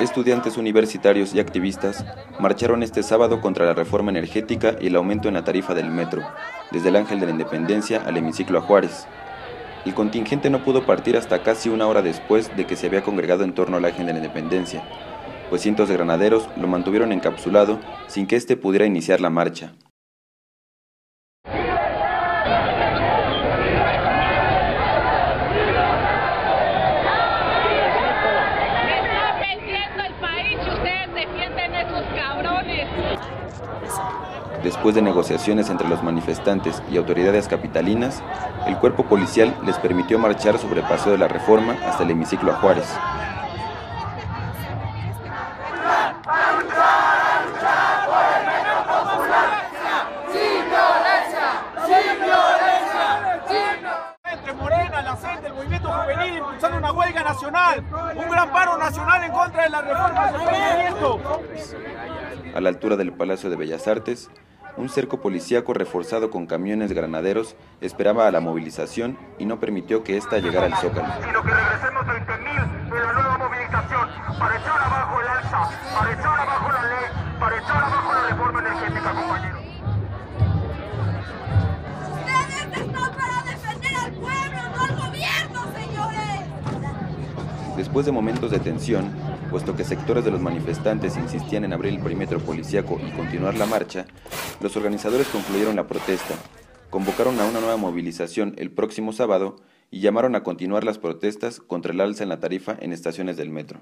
Estudiantes universitarios y activistas marcharon este sábado contra la reforma energética y el aumento en la tarifa del metro, desde el Ángel de la Independencia al hemiciclo a Juárez. El contingente no pudo partir hasta casi una hora después de que se había congregado en torno al Ángel de la Independencia, pues cientos de granaderos lo mantuvieron encapsulado sin que éste pudiera iniciar la marcha. Después de negociaciones entre los manifestantes y autoridades capitalinas, el cuerpo policial les permitió marchar sobre el Paseo de la Reforma hasta el hemiciclo a Juárez. una huelga nacional, un gran paro nacional en contra de la reforma del. A la altura del Palacio de Bellas Artes, un cerco policíaco reforzado con camiones granaderos esperaba a la movilización y no permitió que ésta llegara al Zócalo. sino que regresemos 20.000 de la nueva movilización para echar abajo el alza, para echar abajo la ley, para echar abajo la reforma energética, compañeros. Ustedes están para defender al pueblo, no al gobierno, señores. Después de momentos de tensión, puesto que sectores de los manifestantes insistían en abrir el perímetro policíaco y continuar la marcha, los organizadores concluyeron la protesta, convocaron a una nueva movilización el próximo sábado y llamaron a continuar las protestas contra el alza en la tarifa en estaciones del metro.